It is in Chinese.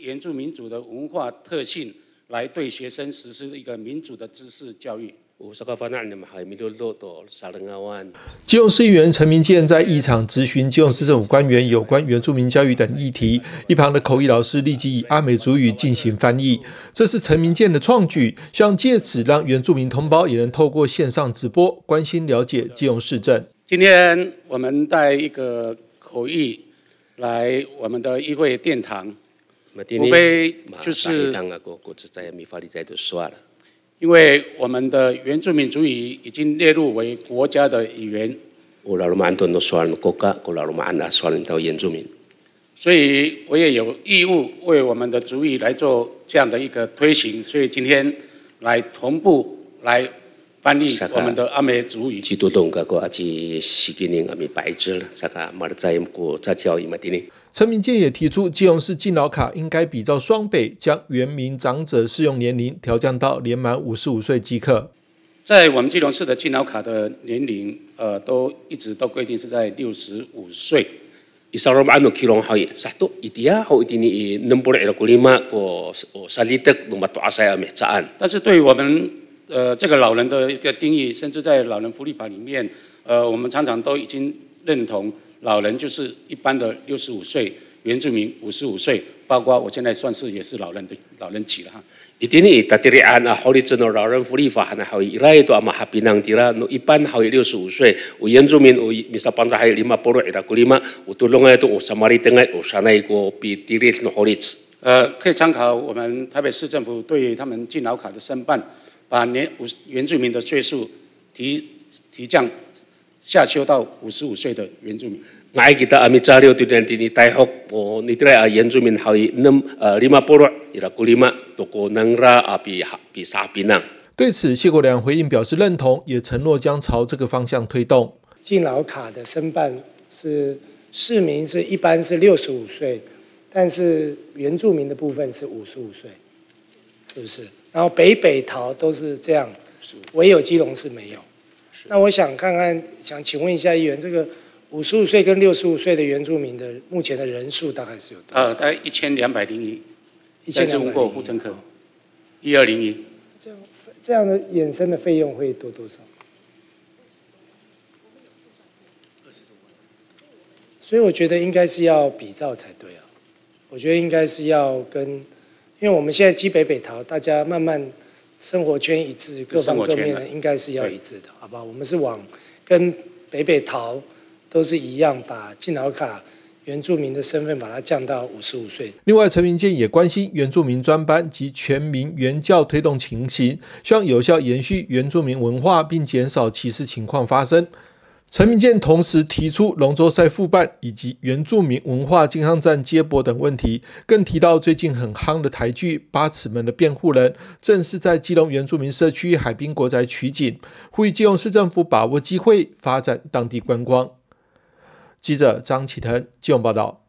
原住民族的文化特性来对学生实施一个民主的知识教育。基隆市议员陈明健在议场质询基隆市政府官员有关原住民教育等议题，一旁的口译老师立即以阿美族语进行翻译。这是陈明健的创举，希望借此让原住民同胞也能透过线上直播关心了解基隆市政。今天我们带一个口译来我们的议会殿堂，无非就是。因为我们的原住民族语已经列入为国家的语言，所以我也有义务为我们的族语来做这样的一个推行，所以今天来同步来。翻译我们的阿美族语。陈明健也提出，基隆市敬老卡应该比照双北，将原民长者适用年龄调降到年满五十五岁即可。在我们基隆市的敬老卡的年龄，呃，都一直都规定是在六十五岁。但是对于我们。呃，这个老人的一个定义，甚至在老人福利法里面，呃，我们常常都已经认同，老人就是一般的六十五岁，原住民五十五岁，包括我现在算是也是老人的老人级了哈。一定呢，大家的按啊，老人福利法还好，一来都阿嘛哈比能的啦，一般好六十五岁，我原住民我米少帮助还有嘛波罗伊拉古里嘛，我都弄来都我什么的等来，我上那一个比第二种好例子。呃，可以参考我们台北市政府对他们敬老卡的申办。把年五原住民的岁数提提降下修到五十五岁的原住民。我记得阿米扎六对原住民可以那呃利马波罗伊拉古利马多过能拉阿比哈比沙比纳。对此，谢国良回应表示认同，也承诺将朝这个方向推动。敬老卡的申办是市民是一般是六十五岁，但是原住民的部分是五十五岁，是不是？然后北北桃都是这样，唯有基隆是没有。那我想看看，想请问一下议员，这个五十五岁跟六十五岁的原住民的目前的人数大概是有多少？呃，大概一千两百零一。一千两百过护证课，一二零一。这样这样的衍生的费用会多多少？所以我觉得应该是要比照才对啊。我觉得应该是要跟。因为我们现在基北北桃，大家慢慢生活圈一致，各方各面的应该是要一致的，好吧？我们是往跟北北桃都是一样，把敬老卡原住民的身份把它降到五十五岁。另外，陈明健也关心原住民专班及全民原教推动情形，希望有效延续原住民文化，并减少歧视情况发生。陈明建同时提出龙舟赛复办以及原住民文化金康站接驳等问题，更提到最近很夯的台剧《八尺门的辩护人》正是在基隆原住民社区海滨国宅取景，呼吁基隆市政府把握机会发展当地观光。记者张启腾基隆报道。